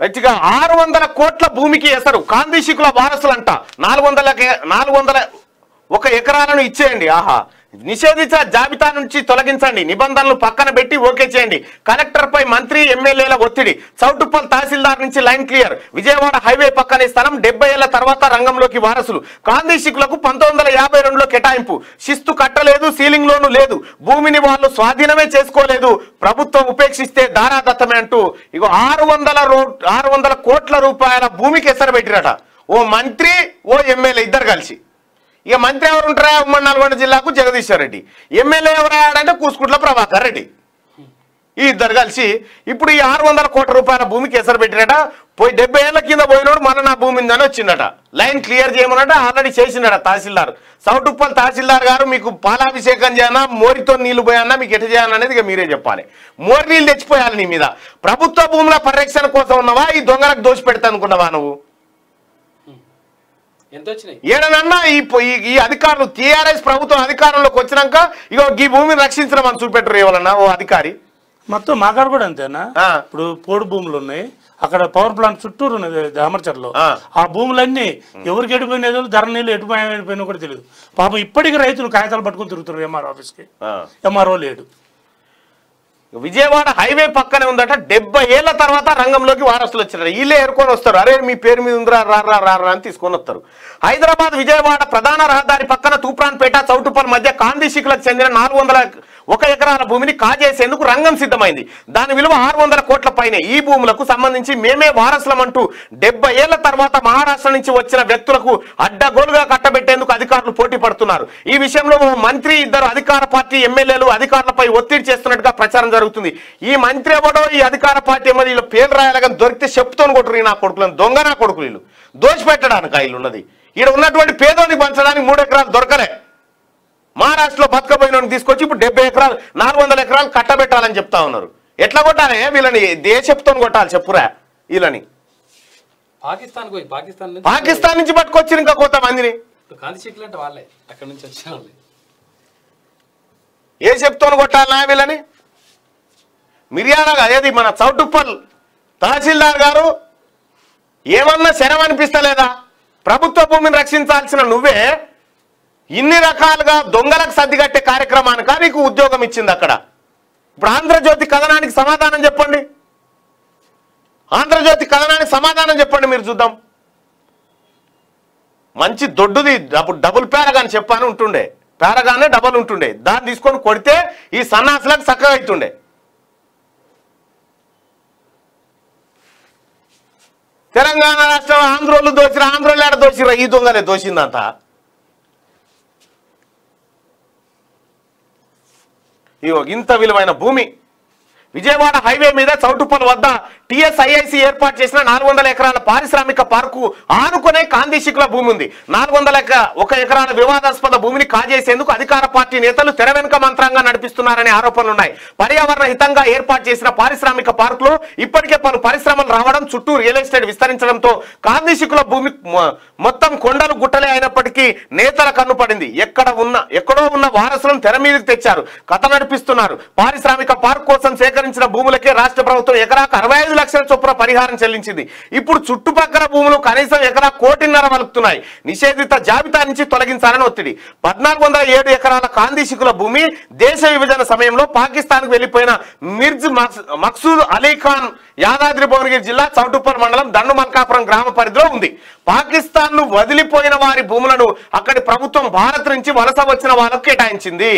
రైట్గా ఆరు వందల కోట్ల భూమికి ఎసరు కాందిశికుల వారసులంట. నాలుగు వందల నాలుగు వందల ఒక ఎకరాలను ఇచ్చేయండి. ఆహా. నిషేధిత జాబితా నుంచి తొలగించండి. నిబంధనలు పక్కన పెట్టి ఓకే చేయండి. కలెక్టర్పై మంత్రి ఎమ్మెల్యేల ఒత్తిడి. చౌటుప్పల్ తహసీల్దార్ నుంచి లైన్ క్లియర్. విజయవాడ హైవే పక్కనే స్థలం డెబ్బై ఏళ్ళ తర్వాత రంగంలోకి వారసులు. కాందిశికులకు పంతొమ్మిది వందల యాభై రెండులో కేటాయింపు. శిస్తు కట్టలేదు సీలింగ్ లోను లేదు. భూమిని వాళ్ళు స్వాధీనమే చేసుకోలేదు. ప్రభుత్వం ఉపేక్షిస్తే దారాదత్తమే అంటూ ఇగో ఆరు వందల రో ఆరు వందల కోట్ల రూపాయల భూమికి ఎసరబెట్టిరట ఓ మంత్రి ఓ ఎమ్మెల్యే ఇద్దరు కలిసి. ఇక మంత్రి ఎవరు ఉంటారా? ఉమ్మడి నల్గొండ జిల్లాకు జగదీశ్వర్ రెడ్డి. ఎమ్మెల్యే ఎవరయ్యాడంటే కూసుకుంట్ల ప్రభాకర్ రెడ్డి. ఈ ఇద్దరు కలిసి ఇప్పుడు ఈ ఆరు వందల కోట్ల రూపాయల భూమికి ఎసరు పెట్టినట పోయి డెబ్బై ఏళ్ళ కింద పోయినోడు మన నా భూమి ఉందని వచ్చిందట. లైన్ క్లియర్ చేయమన్నట ఆల్రెడీ చేసిండట తహసీల్దార్. సౌటుప్పల్ తహసీల్దార్ గారు మీకు పాలాభిషేకం చేయనా మోరితో నీళ్ళు పోయన్నా మీకు ఎట చేయాలనేది ఇక మీరే చెప్పాలి. మోరి నీళ్ళు తెచ్చిపోయాలి నీ మీద. ప్రభుత్వ భూముల పరిరక్షణ కోసం ఉన్నవా? ఈ దొంగలకు దోషి పెడతా అనుకున్నావా నువ్వు? ఏడనన్నా ఈ ఈ- ఈ అధికారులు టీఆర్ఎస్ ప్రభుత్వం అధికారంలోకి వచ్చినాక ఇగో ఈ భూమిని రక్షించడం చూపెట్టరు ఇవ్వాలన్నా ఓ అధికారి? మొత్తం మాకాడ కూడా అంతేనా. ఇప్పుడు పోడు భూములు ఉన్నాయి. అక్కడ పవర్ ప్లాంట్ చుట్టూరు ఉన్నది అమర్చర్లో. ఆ. భూములన్నీ ఎవరికి ఎడిపోయినదో ధర నీళ్ళు ఎటుపోయినా కూడా తెలియదు పాపం ఇప్పటికీ రైతులు కాగితాలు పట్టుకొని తిరుగుతారు ఎంఆర్ ఆఫీస్కి. ఎంఆర్ఓ లేడు. విజయవాడ హైవే పక్కనే ఉందట. డెబ్బై ఏళ్ళ తర్వాత రంగంలోకి వారసులు వచ్చారు వీళ్ళే ఏరుకొని వస్తారు. అరే మీ పేరు మీద ఉందిరా రా రా రా అని తీసుకొని వస్తారు. హైదరాబాద్ విజయవాడ ప్రధాన రహదారి పక్కన తూప్రాన్పేట చౌటుపల్ మధ్య కాందిశికులకు చెందిన నాలుగు వందల ఒక ఎకరాల భూమిని కాజేసేందుకు రంగం సిద్ధమైంది. దాని విలువ ఆరు వందల కోట్ల పైనే. ఈ భూములకు సంబంధించి మేమే వారసులమంటూ డెబ్బై ఏళ్ళ తర్వాత మహారాష్ట్ర నుంచి వచ్చిన వ్యక్తులకు అడ్డగోలుగా కట్టబెట్టేందుకు అధికారులు పోటీ పడుతున్నారు. ఈ విషయంలో మంత్రి ఇద్దరు అధికార పార్టీ ఎమ్మెల్యేలు అధికారులపై ఒత్తిడి చేస్తున్నట్టుగా ప్రచారం జరుగుతుంది. ఈ మంత్రి ఎవడో ఈ అధికార పార్టీ ఏమో వీళ్ళ పేరు రాయాలని దొరికితే చెప్తోని కొట్టుకుని ఈ నా కొడుకులను దొంగ నా కొడుకులు వీళ్ళు. దోషి పెట్టడానికి వీళ్ళు ఉన్నది. ఈడ ఉన్నటువంటి పేదోని పంచడానికి మూడు ఎకరాలు దొరకలే. మహారాష్ట్రలో బతకపోయిన తీసుకొచ్చి ఇప్పుడు డెబ్బై ఎకరాలు నాలుగు వందల ఎకరాలు కట్టబెట్టాలని చెప్తా ఉన్నారు. ఎట్లా కొట్టాలి? వీళ్ళని దే చెప్తోని కొట్టాలి చెప్పురా వీళ్ళని. పాకిస్తాన్ పాకిస్తాన్ నుంచి పాకిస్తాన్ నుంచి పట్టుకొచ్చి ఇంకా కొంతమందిని. వాళ్ళే అక్కడ నుంచి వచ్చిన వాళ్ళే. ఏ చెప్తోని కొట్టాలనా వీళ్ళని? మిర్యాల అదేది మన చౌటుప్పల్ తహసీల్దార్ గారు? ఏమన్నా శరం అనిపిస్తలేదా? ప్రభుత్వ భూమిని రక్షించాల్సిన నువ్వే ఇన్ని రకాలుగా దొంగలకు సర్దిగట్టే కార్యక్రమానికి నీకు ఉద్యోగం ఇచ్చింది అక్కడ? ఇప్పుడు ఆంధ్రజ్యోతి కథనానికి సమాధానం చెప్పండి. ఆంధ్రజ్యోతి కథనానికి సమాధానం చెప్పండి మీరు చూద్దాం. మంచి దొడ్డుది డబుల్ డబుల్ పేరగాని చెప్పాను ఉంటుండే. పేరగానే డబల్ ఉంటుండే. దాన్ని తీసుకొని కొడితే ఈ సన్నాసులకు చక్కగా అవుతుండే తెలంగాణ రాష్ట్రం ఆంధ్రోళ్ళు దోచిరా ఆంధ్రోళ్ళు ఆడ దోచిరా ఈ దొంగలే దోసిందంతా. ఇగో ఇంత విలువైన భూమి విజయవాడ హైవే మీద చౌటుప్పల్ వద్ద టిఎస్ఐఐసి ఏర్పాటు చేసిన నాలుగు వందల ఎకరాల పారిశ్రామిక పార్కు ఆనుకునే కాందిశికుల భూమి ఉంది. నాలుగు వందల ఒక ఎకరాల వివాదాస్పద భూమిని కాజేసేందుకు అధికార పార్టీ నేతలు తెర వెనుక మంత్రంగా నడిపిస్తున్నారనే ఆరోపణలు ఉన్నాయి. పర్యావరణ హితంగా ఏర్పాటు చేసిన పారిశ్రామిక పార్కులో ఇప్పటికే పలు పరిశ్రమలు రావడం చుట్టూ రియల్ ఎస్టేట్ విస్తరించడంతో కాందిశికుల భూమి మొత్తం కొండలు గుట్టలే అయినప్పటికీ నేతల కన్ను పడింది. ఎక్కడ ఉన్న ఎక్కడో ఉన్న వారసులను తెర మీదకి తెచ్చారు. కథ నడిపిస్తున్నారు. పారిశ్రామిక పార్క్ కోసం సేకరించిన భూములకే రాష్ట్ర ప్రభుత్వం ఎకరాకు అరవై ఐదు లక్షల చొప్పున పరిహారం చెల్లించింది. ఇప్పుడు చుట్టుపక్కల భూములు కనీసం ఎకరా కోటిన్నర వలుపుతున్నాయి నిషేధిత జాబితా నుంచి తొలగించాలని ఒత్తిడి. పద్నాలుగు వందల ఏడు ఎకరాల కాందీశికుల భూమి దేశ విభజన సమయంలో పాకిస్తాన్కు వెళ్ళిపోయిన మిర్జ్ మక్సూద్ అలీ ఖాన్ యాదాద్రి భువనగిరి జిల్లా చౌటుప్పర్ మండలం దండు మల్కాపురం గ్రామ పరిధిలో ఉంది. పాకిస్తాన్ను వదిలిపోయిన వారి భూములను అక్కడి ప్రభుత్వం భారత్ నుంచి వలస వచ్చిన వాళ్ళకు కేటాయించింది.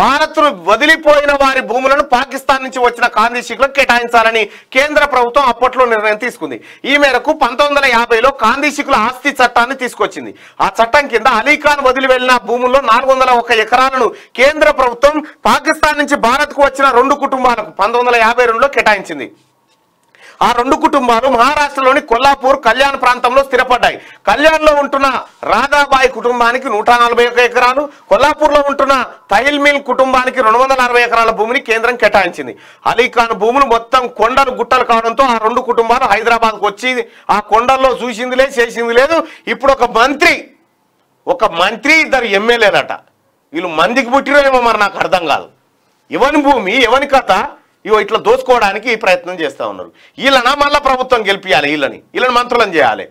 భారత్ను వదిలిపోయిన వారి భూములను పాకిస్తాన్ నుంచి వచ్చిన కాందిశికులకు కేటాయించాలని కేంద్ర ప్రభుత్వం అప్పట్లో నిర్ణయం తీసుకుంది. ఈ మేరకు పంతొమ్మిది వందల యాభైలో కాందిశికుల ఆస్తి చట్టాన్ని తీసుకొచ్చింది. ఆ చట్టం కింద అలీఖాన్ వదిలి వెళ్ళిన భూముల్లో నాలుగు వందల ఒక ఎకరాలను కేంద్ర ప్రభుత్వం పాకిస్తాన్ నుంచి భారత్కు వచ్చిన రెండు కుటుంబాలకు పంతొమ్మిది వందల యాభై రెండులో కేటాయించింది. ఆ రెండు కుటుంబాలు మహారాష్ట్రలోని కొల్లాపూర్ కళ్యాణ్ ప్రాంతంలో స్థిరపడ్డాయి. కళ్యాణ్లో ఉంటున్న రాధాబాయి కుటుంబానికి నూట నలభై ఒక ఎకరాలు కొల్లాపూర్లో ఉంటున్న తైల్ మిల్ కుటుంబానికి రెండు వందల ఎకరాల భూమిని కేంద్రం కేటాయించింది. అలీఖాన్ భూములు మొత్తం కొండలు గుట్టలు కావడంతో ఆ రెండు కుటుంబాలు హైదరాబాద్కు వచ్చి ఆ కొండల్లో చూసింది లేదు చేసింది లేదు. ఇప్పుడు ఒక మంత్రి ఒక మంత్రి ఇద్దరు ఎమ్మెల్యేలట. వీళ్ళు మందికి పుట్టిరేమో మరి నాకు అర్థం కాదు. ఎవని భూమి ఎవని కథ? ఇవో ఇట్లా దోచుకోవడానికి ఈ ప్రయత్నం చేస్తా ఉన్నారు. వీళ్ళనా మళ్ళీ ప్రభుత్వం గెలిపియాలి వీళ్ళని. వీళ్ళని మంత్రులను చేయాలి.